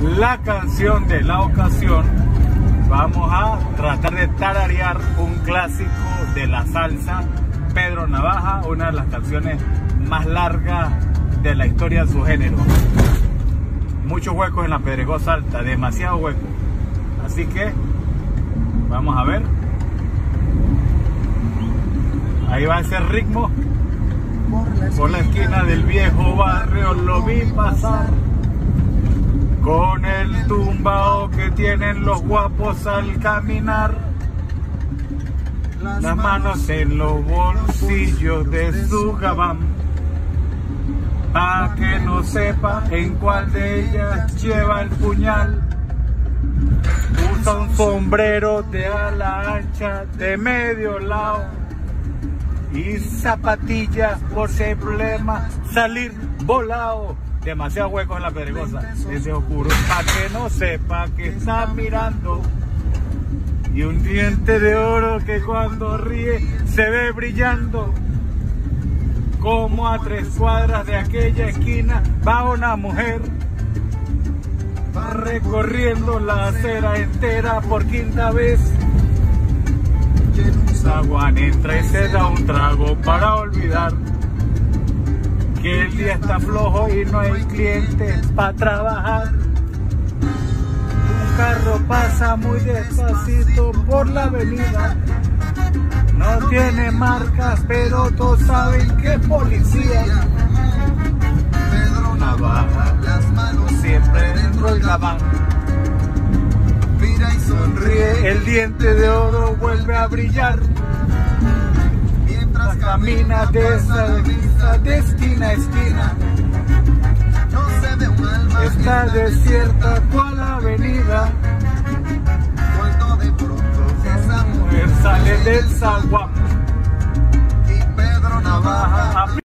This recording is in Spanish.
la canción de la ocasión, vamos a tratar de tararear un clásico de la salsa, Pedro Navaja, una de las canciones más largas de la historia de su género. Muchos huecos en la Pedregosa Alta, demasiado huecos. Así que vamos a ver. Ahí va ese ritmo. Por la esquina del viejo barrio lo vi pasar con el tumbao que tienen los guapos al caminar. Las manos en los bolsillos de su gabán. Pa' que no sepa en cuál de ellas lleva el puñal. Usa un sombrero de ala ancha de medio lado. Y zapatillas por si problema salir volado demasiado hueco en la pedregosa. Ese oscuro, para que no sepa que está mirando. Y un diente de oro que cuando ríe se ve brillando. Como a tres cuadras de aquella esquina va una mujer recorriendo la acera entera por quinta vez. Zaguán entra y se da un trago para olvidar día está flojo y no hay clientes para trabajar. Un carro pasa muy despacito por la avenida. No tiene marcas, pero todos saben que es policía. Pedro Navaja, las manos siempre dentro del gabán. Mira y sonríe, el diente de oro vuelve a brillar mientras camina de esa de esquina a esquina. No se ve un alma. Está desierta cual avenida. Cuando de pronto esa mujer sale del zaguán. Y Pedro Navaja.